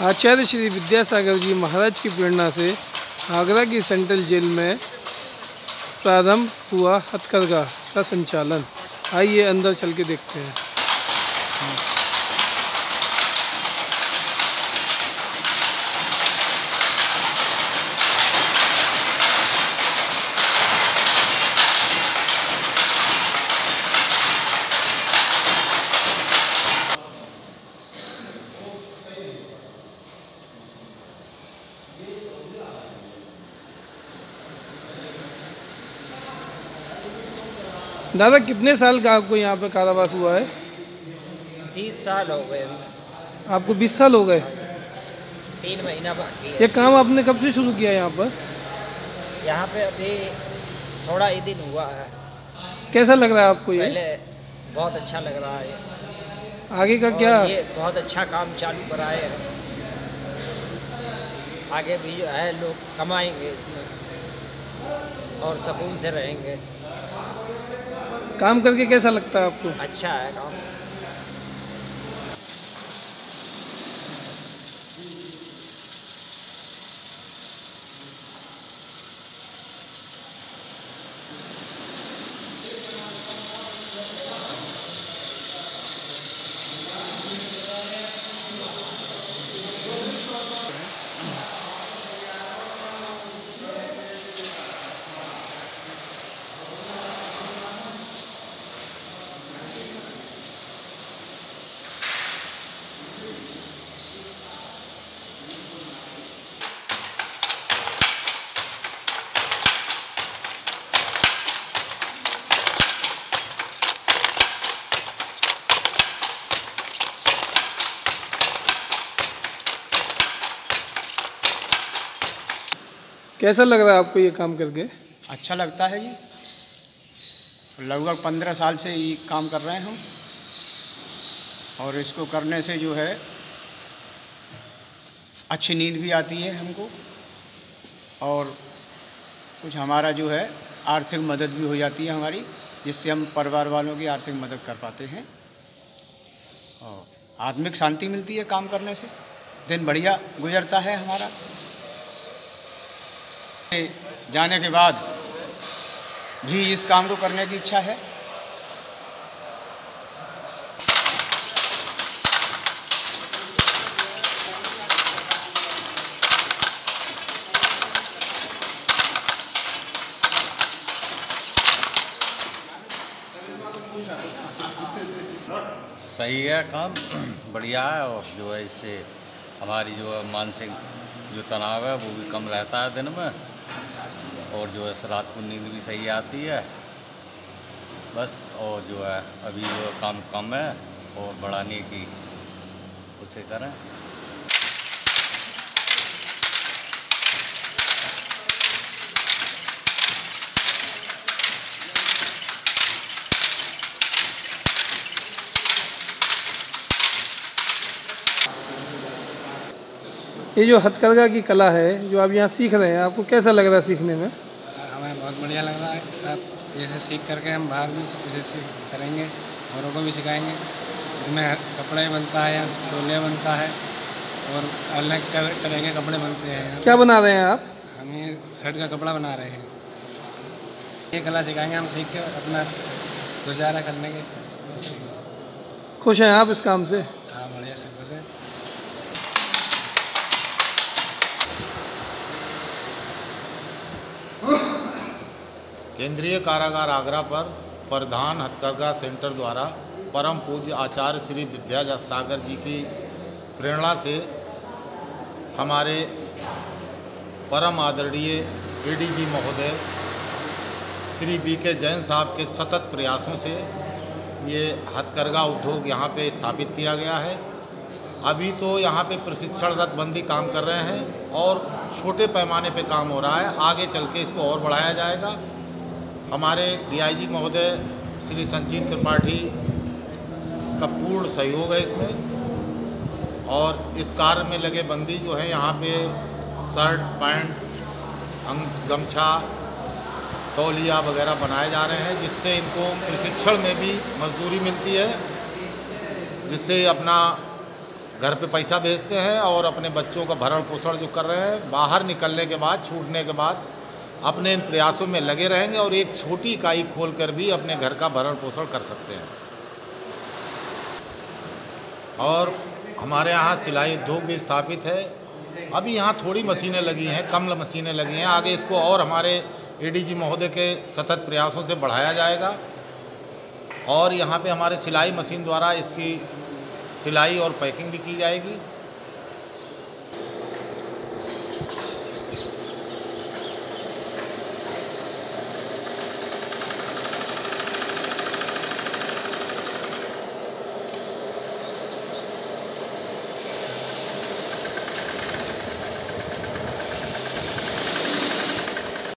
आचार्य श्री विद्यासागर जी महाराज की प्रेरणा से आगरा की सेंट्रल जेल में प्रारंभ हुआ हथकरघा का संचालन। आइए अंदर चल के देखते हैं। दादा कितने साल का आपको यहाँ पे कारावास हुआ है? तीस साल हो गए। आपको बीस साल हो गए? तीन महीना बाकी है। ये काम आपने कब से शुरू किया यहाँ पर? यहाँ पे अभी थोड़ा ही दिन हुआ है। कैसा लग रहा है आपको ये? पहले बहुत अच्छा लग रहा है। आगे का क्या? ये बहुत अच्छा काम चालू करा है। आगे भी जो है लोग कमाएँगे इसमें। और सुकून से रहेंगे। काम करके कैसा लगता है आपको? अच्छा है काम। कैसा लग रहा है आपको ये काम करके? अच्छा लगता है जी। लगभग पंद्रह साल से ये काम कर रहे हैं हम। और इसको करने से जो है, अच्छी नींद भी आती है हमको। और कुछ हमारा जो है, आर्थिक मदद भी हो जाती है हमारी, जिससे हम परिवार वालों की आर्थिक मदद कर पाते हैं। और आत्मिक शांति मिलती है काम करने से। दिन बढ़िया गुजरता है हमारा। जाने के बाद भी इस काम को करने की इच्छा है। सही है काम, बढ़िया है और जो है इससे हमारी जो मानसिक जो तनाव है वो भी कम रहता है दिन में। और जो है रात को नींद भी सही आती है। बस, और जो है, अभी जो काम कम है, और बढ़ाने की उसे करें। ये जो हथकरघा की कला है जो आप यहाँ सीख रहे हैं आपको कैसा लग रहा है सीखने में? हमें बहुत बढ़िया लग रहा है। अब जैसे सीख करके हम बाहर भी जैसे करेंगे औरों को भी सिखाएँगे। इसमें कपड़े बनता है या तोलिया बनता है और अलग तरह के कपड़े बनते हैं। क्या बना रहे हैं आप? हम ये शर्ट का कपड़ा बना रहे हैं। ये कला सिखाएँगे हम सीख के अपना गुजारा करने के। खुश हैं आप इस काम से? हाँ बढ़िया से खुश है। केंद्रीय कारागार आगरा पर प्रधान हथकरघा सेंटर द्वारा परम पूज्य आचार्य श्री विद्या सागर जी की प्रेरणा से हमारे परम आदरणीय एडीजी महोदय श्री बी के जैन साहब के सतत प्रयासों से ये हथकरघा उद्योग यहाँ पे स्थापित किया गया है। अभी तो यहाँ पे प्रशिक्षणरत बंदी काम कर रहे हैं और छोटे पैमाने पे काम हो रहा है। आगे चल के इसको और बढ़ाया जाएगा। हमारे डीआईजी महोदय श्री संजीव त्रिपाठी का पूर्ण सहयोग है इसमें और इस कार्य में लगे बंदी जो है, यहाँ पे शर्ट, पैंट गमछा, तौलिया वगैरह बनाए जा रहे हैं, जिससे इनको प्रशिक्षण में भी मजदूरी मिलती है, जिससे अपना घर पे पैसा भेजते हैं और अपने बच्चों का भरण पोषण जो कर रहे हैं, बाहर निकलने के बाद, छूटने के बाद अपने इन प्रयासों में लगे रहेंगे और एक छोटी इकाई खोल कर भी अपने घर का भरण पोषण कर सकते हैं। और हमारे यहाँ सिलाई उद्योग भी स्थापित है। अभी यहाँ थोड़ी मशीनें लगी हैं, कम मशीनें लगी हैं। आगे इसको और हमारे एडीजी महोदय के सतत प्रयासों से बढ़ाया जाएगा। और यहाँ पे हमारे सिलाई मशीन द्वारा इसकी सिलाई और पैकिंग भी की जाएगी।